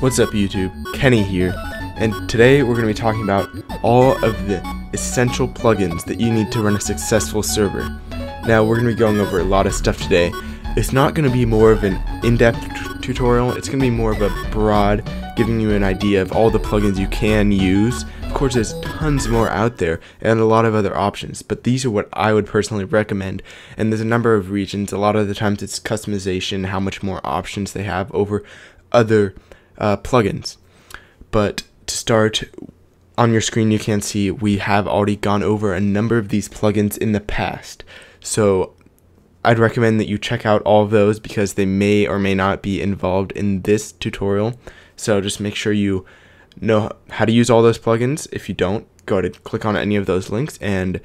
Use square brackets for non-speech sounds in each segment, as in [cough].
What's up YouTube? Kenny here, and today we're going to be talking about all of the essential plugins that you need to run a successful server. Now we're going to be going over a lot of stuff today. It's not going to be more of an in-depth tutorial, it's going to be more of a broad, giving you an idea of all the plugins you can use. Of course there's tons more out there and a lot of other options, but these are what I would personally recommend. And there's a number of regions, a lot of the times it's customization, how much more options they have over other uh, plugins. But to start, on your screen you can see we have already gone over a number of these plugins in the past. So I'd recommend that you check out all of those because they may or may not be involved in this tutorial. So just make sure you know how to use all those plugins. If you don't, go ahead and click on any of those links and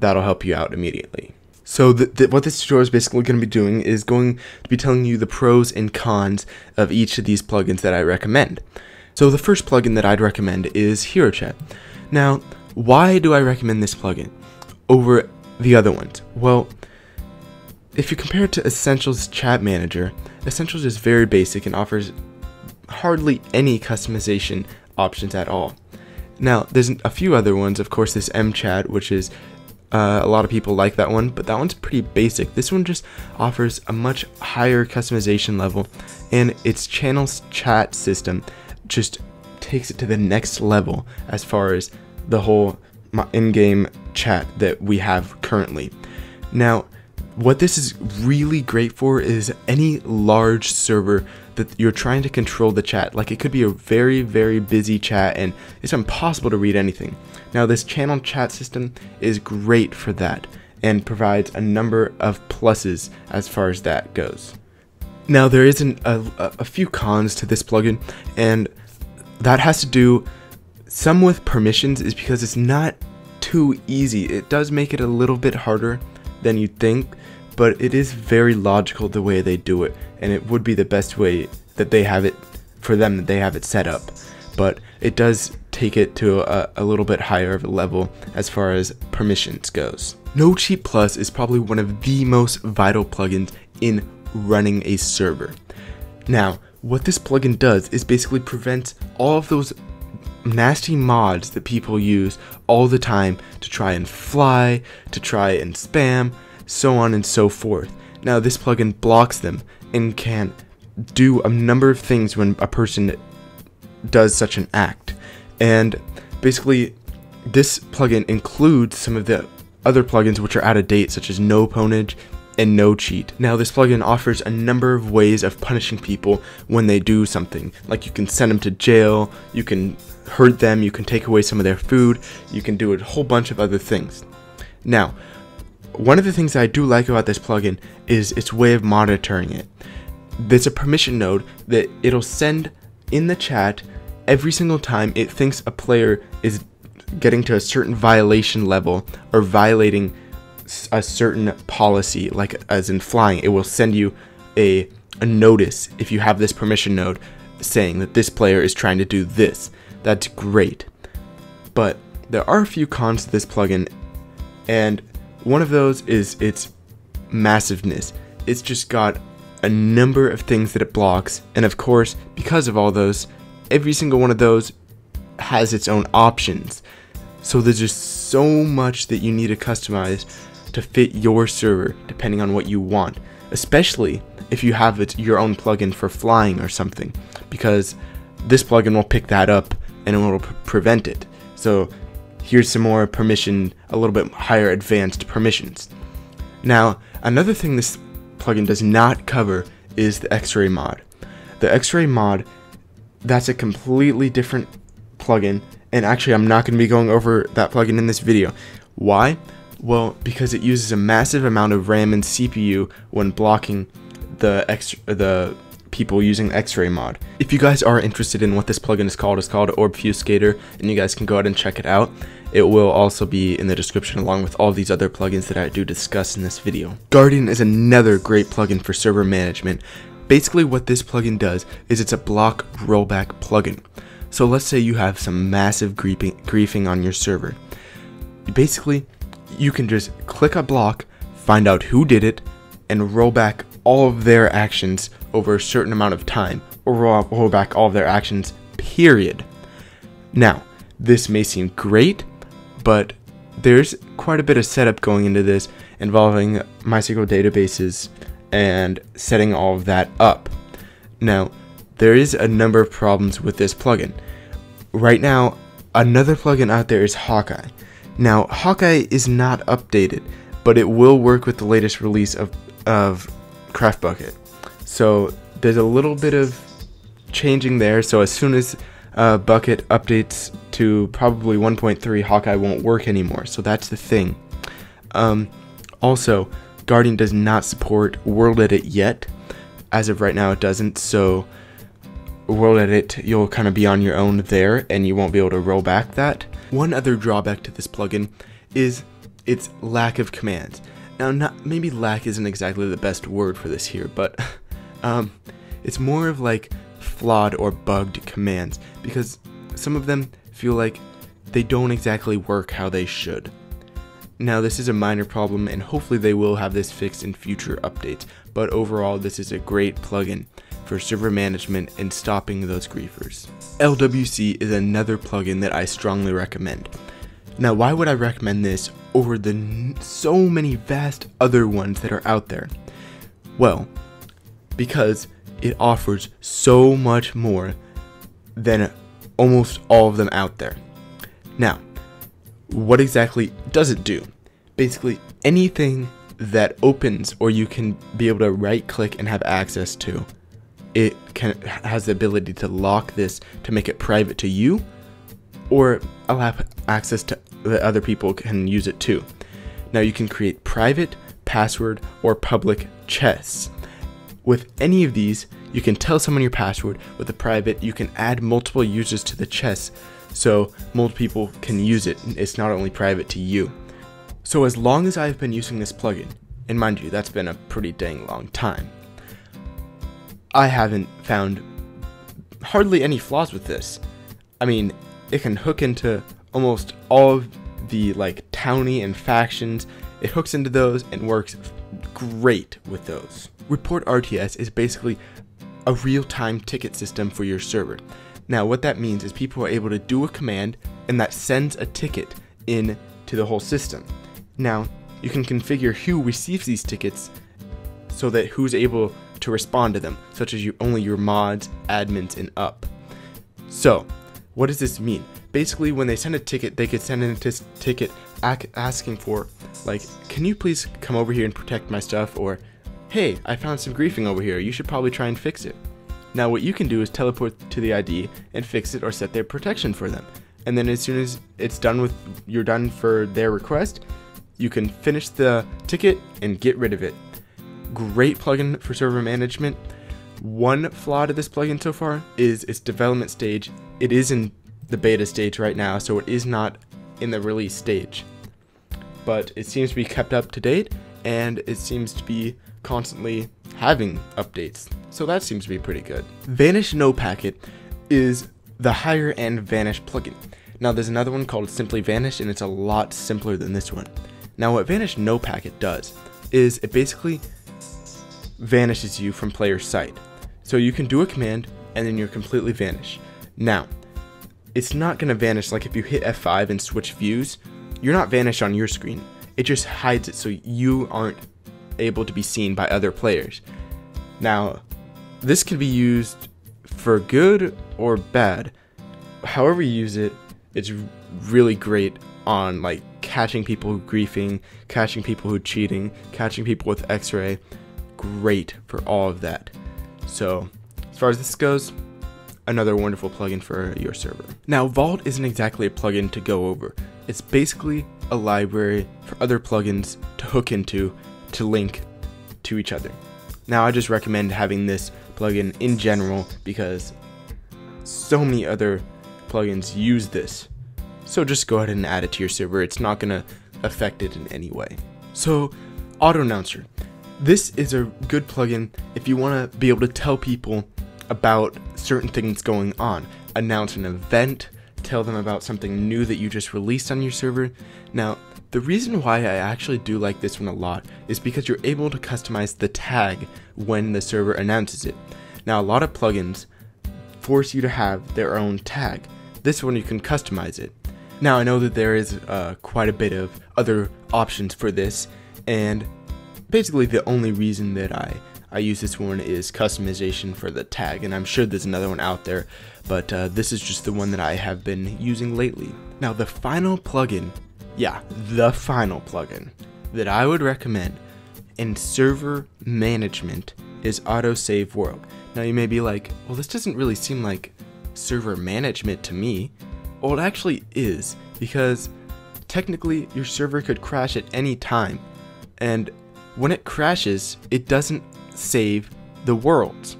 that'll help you out immediately. So the, the, what this tutorial is basically going to be doing is going to be telling you the pros and cons of each of these plugins that I recommend. So the first plugin that I'd recommend is HeroChat. Now, why do I recommend this plugin over the other ones? Well, if you compare it to Essentials Chat Manager, Essentials is very basic and offers hardly any customization options at all. Now, there's a few other ones, of course, this mChat, which is uh, a lot of people like that one, but that one's pretty basic. This one just offers a much higher customization level, and its channels chat system just takes it to the next level as far as the whole in-game chat that we have currently. Now, what this is really great for is any large server that you're trying to control the chat. Like it could be a very, very busy chat and it's impossible to read anything. Now this channel chat system is great for that and provides a number of pluses as far as that goes. Now there is an, a, a few cons to this plugin and that has to do some with permissions is because it's not too easy. It does make it a little bit harder than you'd think, but it is very logical the way they do it, and it would be the best way that they have it for them that they have it set up. But it does take it to a, a little bit higher of a level as far as permissions goes. No Cheat Plus is probably one of the most vital plugins in running a server. Now, what this plugin does is basically prevents all of those nasty mods that people use all the time to try and fly, to try and spam, so on and so forth. Now this plugin blocks them and can do a number of things when a person does such an act. And basically this plugin includes some of the other plugins which are out of date such as no pwnage and no cheat. Now this plugin offers a number of ways of punishing people when they do something. Like you can send them to jail, you can hurt them, you can take away some of their food, you can do a whole bunch of other things. Now, one of the things I do like about this plugin is its way of monitoring it. There's a permission node that it'll send in the chat every single time it thinks a player is getting to a certain violation level or violating a certain policy, like as in flying, it will send you a, a notice if you have this permission node saying that this player is trying to do this. That's great. But there are a few cons to this plugin, and one of those is its massiveness. It's just got a number of things that it blocks, and of course, because of all those, every single one of those has its own options. So there's just so much that you need to customize to fit your server depending on what you want, especially if you have it, your own plugin for flying or something, because this plugin will pick that up and it will pre prevent it. So here's some more permission, a little bit higher advanced permissions. Now, another thing this plugin does not cover is the X-Ray mod. The X-Ray mod, that's a completely different plugin, and actually I'm not going to be going over that plugin in this video. Why? Well, because it uses a massive amount of RAM and CPU when blocking the X the people using X-Ray mod. If you guys are interested in what this plugin is called, it's called Orebfuscator, and you guys can go ahead and check it out. It will also be in the description along with all these other plugins that I do discuss in this video. Guardian is another great plugin for server management. Basically what this plugin does is it's a block rollback plugin. So let's say you have some massive griefing, griefing on your server. Basically, you can just click a block, find out who did it, and roll back all of their actions over a certain amount of time or roll, roll back all of their actions, period. Now, this may seem great, but there's quite a bit of setup going into this involving MySQL databases and setting all of that up. Now, there is a number of problems with this plugin. Right now, another plugin out there is Hawkeye. Now, Hawkeye is not updated, but it will work with the latest release of, of CraftBukkit. So there's a little bit of changing there. So as soon as uh, Bukkit updates to probably 1.3, Hawkeye won't work anymore. So that's the thing. Um, also, Guardian does not support World Edit yet. As of right now, it doesn't. So World Edit, you'll kind of be on your own there, and you won't be able to roll back that. One other drawback to this plugin is its lack of commands. Now, not maybe lack isn't exactly the best word for this here, but [laughs] um, it's more of like flawed or bugged commands because some of them feel like they don't exactly work how they should. Now, this is a minor problem, and hopefully, they will have this fixed in future updates, but overall, this is a great plugin for server management and stopping those griefers. LWC is another plugin that I strongly recommend. Now, why would I recommend this over the so many vast other ones that are out there? Well, because it offers so much more than almost all of them out there. Now, what exactly does it do? Basically, anything that opens or you can be able to right click and have access to, it can has the ability to lock this to make it private to you or allow access to that other people can use it too. Now you can create private, password, or public chests. With any of these, you can tell someone your password. With a private, you can add multiple users to the chess so multiple people can use it. It's not only private to you. So as long as I've been using this plugin, and mind you, that's been a pretty dang long time, I haven't found hardly any flaws with this. I mean, it can hook into almost all of the like towny and factions. It hooks into those and works great with those. Report RTS is basically a real-time ticket system for your server. Now what that means is people are able to do a command and that sends a ticket in to the whole system. Now you can configure who receives these tickets so that who's able to respond to them, such as you, only your mods, admins, and up. So, what does this mean? Basically, when they send a ticket, they could send in a ticket asking for, like, can you please come over here and protect my stuff? Or, hey, I found some griefing over here. You should probably try and fix it. Now, what you can do is teleport to the ID and fix it or set their protection for them. And then as soon as it's done with, you're done for their request, you can finish the ticket and get rid of it. Great plugin for server management. One flaw to this plugin so far is its development stage. It is in the beta stage right now, so it is not in the release stage. But it seems to be kept up to date, and it seems to be constantly having updates. So that seems to be pretty good. Vanish No Packet is the higher end Vanish plugin. Now there's another one called Simply Vanish, and it's a lot simpler than this one. Now what Vanish No Packet does is it basically vanishes you from player sight. So you can do a command and then you're completely vanished. Now, it's not going to vanish like if you hit F5 and switch views, you're not vanished on your screen. It just hides it so you aren't able to be seen by other players. Now, this can be used for good or bad. However you use it, it's really great on like catching people who griefing, catching people who cheating, catching people with X-ray. Great for all of that. So, as far as this goes, another wonderful plugin for your server. Now, Vault isn't exactly a plugin to go over. It's basically a library for other plugins to hook into to link to each other. Now, I just recommend having this plugin in general because so many other plugins use this. So just go ahead and add it to your server. It's not to affect it in any way. So, Auto Announcer. This is a good plugin if you want to be able to tell people about certain things going on. Announce an event, tell them about something new that you just released on your server. Now, the reason why I actually do like this one a lot is because you're able to customize the tag when the server announces it. Now, a lot of plugins force you to have their own tag. This one you can customize it. Now I know that there is uh, quite a bit of other options for this, and basically the only reason that I I use this one is customization for the tag, and I'm sure there's another one out there, but uh, this is just the one that I have been using lately. Now the final plugin, yeah, the final plugin that I would recommend in server management is Autosave World. Now you may be like, well this doesn't really seem like server management to me. Well it actually is, because technically your server could crash at any time, and when it crashes, it doesn't save the world.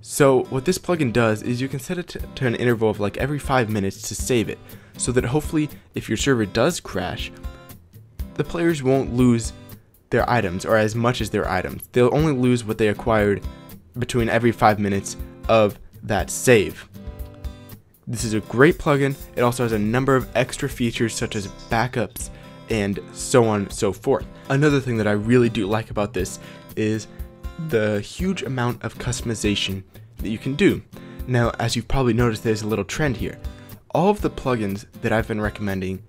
So what this plugin does is you can set it to, an interval of like every 5 minutes to save it, so that hopefully if your server does crash, the players won't lose their items or as much as their items. They'll only lose what they acquired between every 5 minutes of that save. This is a great plugin. It also has a number of extra features such as backups and so on and so forth. Another thing that I really do like about this is the huge amount of customization that you can do. Now, as you've probably noticed, there's a little trend here. All of the plugins that I've been recommending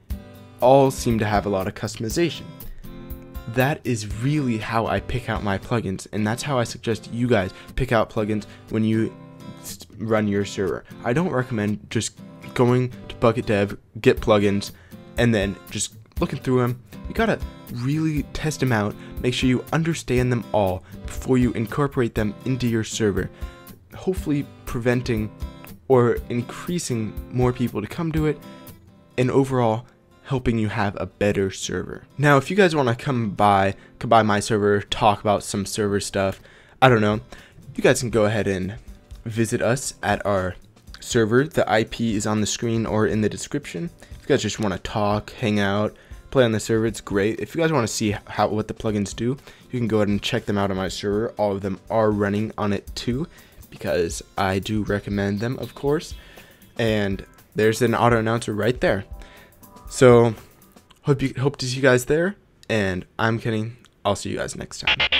all seem to have a lot of customization. That is really how I pick out my plugins, and that's how I suggest you guys pick out plugins when you run your server. I don't recommend just going to Bukkit Dev, get plugins, and then just looking through them. You gotta really test them out, make sure you understand them all before you incorporate them into your server, hopefully preventing or increasing more people to come to it, and overall helping you have a better server. Now, if you guys want to come by, come by my server, talk about some server stuff, I don't know, you guys can go ahead and visit us at our server. The IP is on the screen or in the description. If you guys just want to talk, hang out, play on the server. It's great. If you guys want to see how what the plugins do, you can go ahead and check them out on my server. All of them are running on it too, because I do recommend them, of course. And there's an auto announcer right there. So hope you hope to see you guys there. And I'm Kenny. I'll see you guys next time.